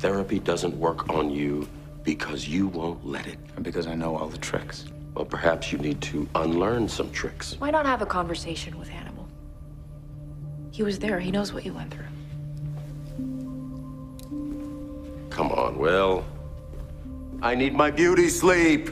Therapy doesn't work on you because you won't let it. And because I know all the tricks. Well, perhaps you need to unlearn some tricks. Why not have a conversation with Hannibal? He was there. He knows what you went through. Come on, Will. I need my beauty sleep.